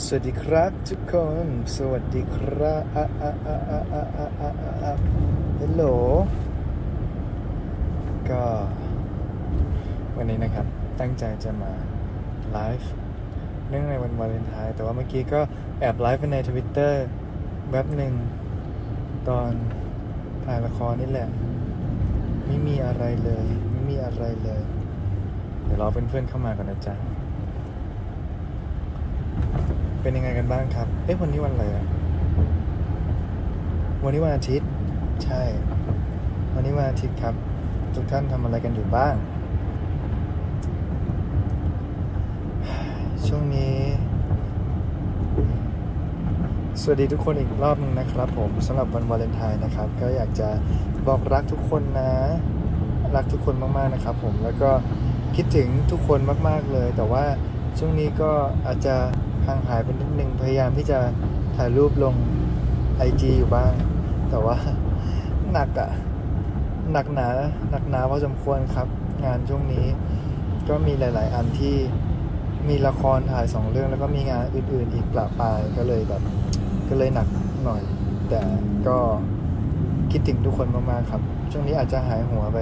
สวัสดีครับทุกคน สวัสดีครับฮัลโหล ก็ วันนี้นะครับ ตั้งใจจะมาไลฟ์เนื่องในวันวาเลนไทน์แต่ว่าเมื่อกี้ก็แอบไลฟ์ไปในทวิตเตอร์แว็บหนึ่ง ตอนถ่ายละครนี่แหละ ไม่มีอะไรเลย ไม่มีอะไรเลย เดี๋ยวรอเพื่อนๆเข้ามาก่อนนะจ๊ะ เป็นยังไงกันบ้างครับ เอ๊ะวันนี้วันอะไรอะวันนี้วันอาทิตย์ ใช่ วันนี้วันอาทิตย์ครับ ทุกท่านทำอะไรกันอยู่บ้าง ช่วงนี้ สวัสดีทุกคนอีกรอบหนึงนะครับ ผมสำหรับวันวาเลนไทน์นะครับ ก็อยากจะบอกรักทุกคนนะ รักทุกคนมากๆนะครับ ผมแล้วก็คิดถึงทุกคนมาก ๆเลย แต่ว่าช่วงนี้ก็อาจจะ ห่างหายไปนิดนึงพยายามที่จะถ่ายรูปลง IG อยู่บ้าง แต่ว่าหนักอะหนักหนาหนักหนาพอสมควรครับ งานช่วงนี้ ก็มีหลาย ๆ อันที่มีละครถ่ายสองเรื่องแล้วก็มีงานอื่น ๆ อีกปละปายก็เลยแบบก็เลยหนักหน่อย แต่ก็คิดถึงทุกคนมาก ๆ ครับ ช่วงนี้อาจจะหายหัวไป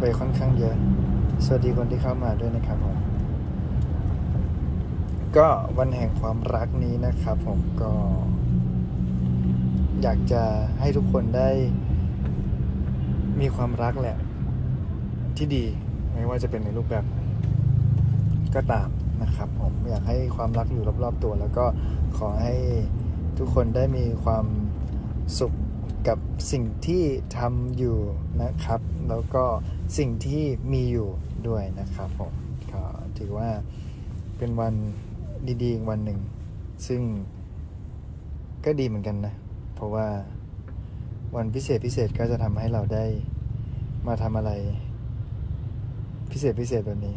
ไปค่อนข้างเยอะ สวัสดีคนที่เข้ามาด้วยนะครับผม ก็วันแห่งความรักนี้นะครับ ผมก็ อยากจะให้ทุกคนได้ มีความรักแหละ ที่ดีไม่ว่าจะเป็นในรูปแบบ ก็ตามนะครับ ผมอยากให้ความรักอยู่รอบๆตัว แล้วก็ขอให้ทุกคนได้มีความสุขกับสิ่งที่ทำอยู่นะครับ แล้วก็สิ่งที่มีอยู่ด้วยนะครับผมก็ถือว่าเป็นวัน ดีๆอีกวันหนึ่ง ซึ่งก็ดีเหมือนกันนะ เพราะว่าวันพิเศษพิเศษก็จะทำให้เราได้มาทำอะไร พิเศษพิเศษแบบนี้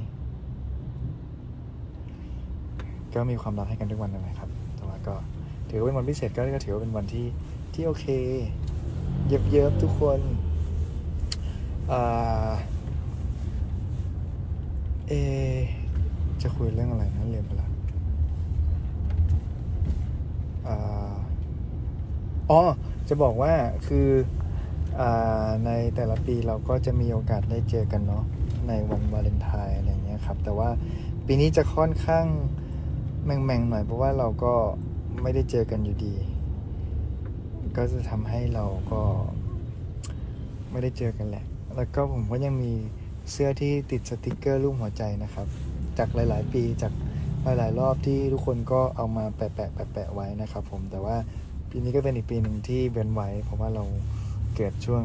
ก็มีความรักให้กันทุกวันนั่นแหละครับ แต่ว่าก็ถือว่าเป็นวันพิเศษก็ถือว่าเป็นวันที่ที่โอเค เยิบๆทุกคนอเอจะคุยเรื่องอะไรนะเรียนไปแล้ว อ๋อ จะบอกว่าคืออในแต่ละปีเราก็จะมีโอกาสได้เจอกันเนาะในวันวาเลนไทน์อะไรเงี้ยครับ แต่ว่าปีนี้จะค่อนข้างแม่งๆหน่อยเพราะว่าเราก็ไม่ได้เจอกันอยู่ดี ก็จะทำให้เราก็ไม่ได้เจอกันแหละ แล้วก็ผมก็ยังมีเสื้อที่ติดสติกเกอร์รูปหัวใจนะครับ จากหลาย ๆ ปีจาก หลาย ๆ รอบที่ทุกคนก็เอามาแปะแปะแปะแปะไว้นะครับผมแต่ว่าปีนี้ก็เป็นอีกปีหนึ่งที่เว้นไว้ เพราะว่าเราเกิดช่วง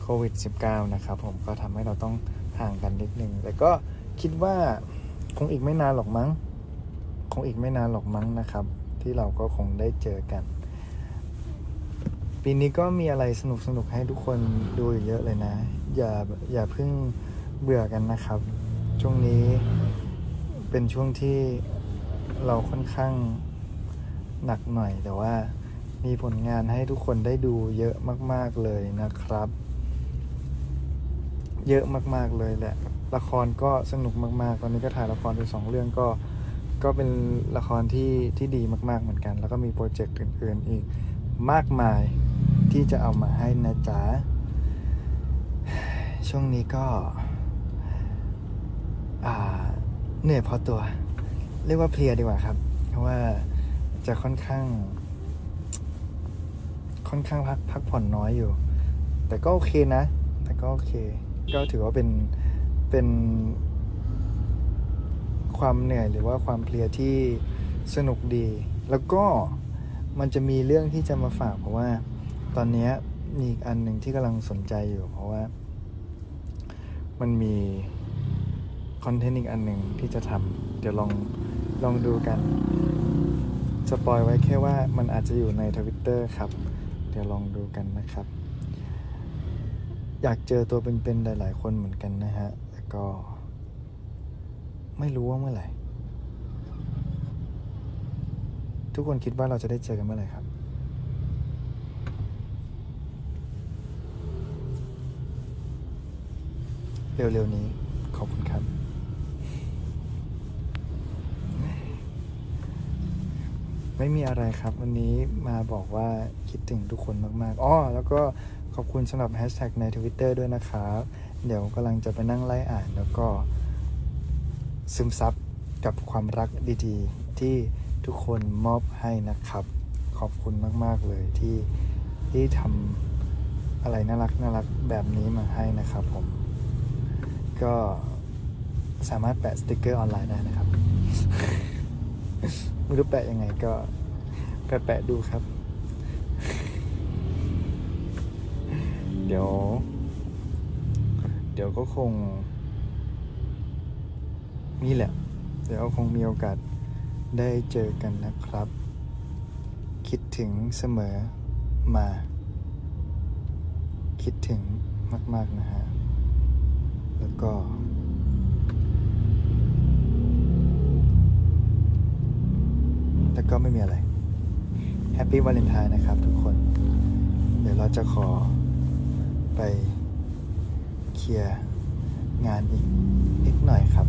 โควิด -19 นะครับผมก็ทำให้เราต้องห่างกันนิดนึง แต่ก็คิดว่าคงอีกไม่นานหรอกมั้ง คงอีกไม่นานหรอกมั้งนะครับ ที่เราก็คงได้เจอกัน ปีนี้ก็มีอะไรสนุกสนุกให้ทุกคนดูอยู่เยอะเลยนะ อย่าอย่าเพิ่งเบื่อกันนะครับ ช่วงนี้ เป็นช่วงที่เราค่อนข้างหนักหน่อย แต่ว่ามีผลงานให้ทุกคนได้ดูเยอะมาก ๆเลยนะครับ เยอะมาก ๆเลยแหละ ละครก็สนุกมากๆ ตอนนี้ก็ถ่ายละครไปสองเรื่องก็ก็เป็นละครที่ที่ดีมาก ๆเหมือนกัน แล้วก็มีโปรเจกต์อื่นๆอีกมากมายที่จะเอามาให้นะจ๊ะ ช่วงนี้ก็ อ่า เหนื่อยพอตัว เรียกว่าเพลียดีกว่าครับ เพราะว่าจะค่อนข้าง ค่อนข้างพักพักผ่อนน้อยอยู่ แต่ก็โอเคนะ แต่ก็โอเค ก็ถือว่าเป็นเป็นความเหนื่อยหรือว่าความเพลียที่สนุกดี แล้วก็มันจะมีเรื่องที่จะมาฝากเพราะว่า ตอนนี้มีอีกอันหนึ่งที่กำลังสนใจอยู่ เพราะว่า มันมี คอนเทนต์อีกอันหนึ่งที่จะทำเดี๋ยวลองลองดูกันสปอยล์ไว้แค่ว่ามันอาจจะอยู่ในทวิตเตอร์ครับ เดี๋ยวลองดูกันนะครับ อยากเจอตัวเป็นๆหลาย ๆ คนเหมือนกันนะฮะแต่ก็ ไม่รู้ว่าเมื่อไหร่ ทุกคนคิดว่าเราจะได้เจอกันเมื่อไหร่ครับเร็วๆนี้ขอบคุณครับ ไม่มีอะไรครับ วันนี้มาบอกว่าคิดถึงทุกคนมากๆ อ้อ แล้วก็ขอบคุณสำหรับแฮชแท็กใน Twitter ด้วยนะครับ เดี๋ยวกำลังจะไปนั่งไล่อ่าน แล้วก็ซึมซับกับความรักดีๆ ที่ทุกคนมอบให้นะครับ ขอบคุณมากๆเลยที่ที่ทำอะไรน่ารักน่ารักแบบนี้มาให้นะครับผม ก็สามารถแปะสติกเกอร์ออนไลน์ได้นะครับ ไม่รู้แปะยังไงก็แปะแปะดูครับ เดี๋ยว เดี๋ยวก็คงนี่แหละ เดี๋ยวคงมีโอกาสได้เจอกันนะครับ คิดถึงเสมอมา คิดถึงมาก ๆ นะฮะ แล้วก็ ก็ไม่มีอะไรแฮปปี้วาเลนไทน์นะครับทุกคน เดี๋ยวเราจะขอไปเคลียร์งานอีกนิดหน่อยครับ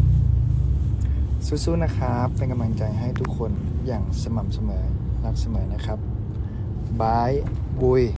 สู้ๆนะครับ เป็นกำลังใจให้ทุกคนอย่างสม่ำเสมอรักเสมอนะครับบายบุย